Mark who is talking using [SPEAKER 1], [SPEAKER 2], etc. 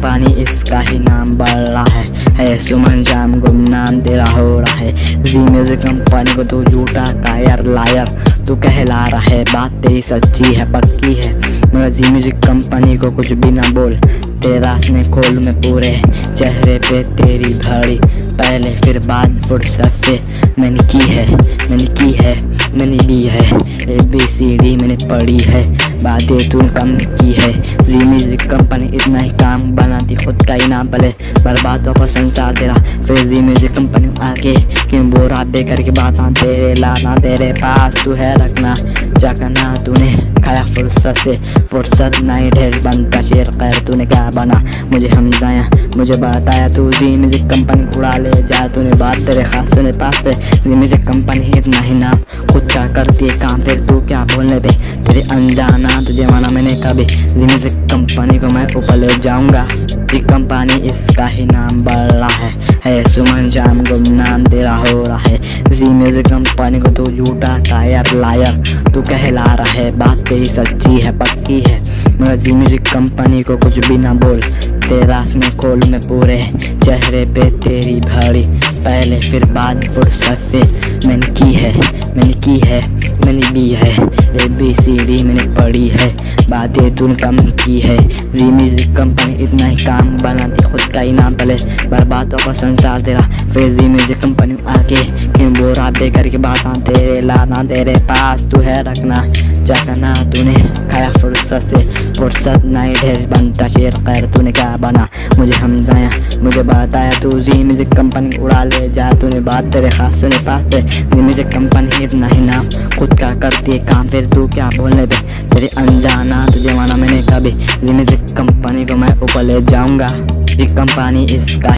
[SPEAKER 1] Company इसका ही नाम बढ़ रहा है। है, सुमन शाम गुमनाम तेरा हो रहा है। जी म्यूज़िक कंपनी को तू झूठा कायर लायर। तू कहला रहा है, बात तेरी सच्ची है, पक्की है। मगर जी म्यूज़िक कंपनी को कुछ भी ना बोल। तेरा में खोल में पूरे चेहरे पे तेरी घड़ी। पहले फिर बाद फुर्सत से मैंने की है, मैंने की है, मैंने ली है। बी सी डी मैंने पढ़ी है। बातें तू कम की है। जी म्यूज़िक कंपनी इतना ही काम बनाती, खुद का ही नाम पले। पर बातों हो संसार तेरा। फिर जी म्यूज़िक कंपनी आके क्यों बोरा दे करके बात तेरे, लाना तेरे पास। तू है रखना चकना तूने। खाया फुर्सत से, फुर्सत नहीं, ढेर बनता शेर खैर तूने क्या बना? मुझे हमजाया मुझे बताया तू जी म्यूज़िक कंपनी उड़ा ले जा, तूने बात तेरे खास सुने पास थे जी म्यूज़िक कंपनी इतना ही नाम। खुद का करती है काम, फिर तू क्या बोलने पे तेरे अनजाना तुझे माना मैंने कभी। जी म्यूज़िक कंपनी को मैं ऊपर ले जाऊँगा। जी कंपनी इसका ही नाम रहा है है सुमन शाम गुमनाम तेरा हो रहा है। जी म्यूज़िक कंपनी को तू झूठा टायर, लायर तू कहला रहा है, बात तेरी सच्ची है, पक्की है। मर्ज़ी म्यूज़िक कंपनी को कुछ भी ना बोल, तेरा में खोल में पूरे चेहरे पे तेरी भाड़ी पहले फिर बाद फुर्सत से मैंने की है, मैंने की है, मैंने भी है ए बी सी डी मैंने पढ़ी है। बातें तूने कम की है? जी म्यूज़िक कंपनी इतना ही काम बनाती खुद का ही नाम पहले। बर्बाद होगा संसार तेरा, फिर जी म्यूज़िक कंपनी आके क्यों बोरा? बेकर करके बात तेरे लाना तेरे पास तू है रखना। चाहना तूने खाया फुर्सत से फुर्सत नहीं ढेर बनता शेर खैर तूने क्या बना मुझे हमजाया मुझे बताया तू जी म्यूज़िक कंपनी उड़ा ले जा तूने बात तेरे खास सुने पास जी म्यूज़िक कंपनी इतना ही नाम खुद का करती है काम फिर तू क्या बोलने दे तेरे अनजाना तुझे माना मैंने कभी जी म्यूज़िक कंपनी को मैं ऊपर ले जाऊँगा ये कंपनी इसका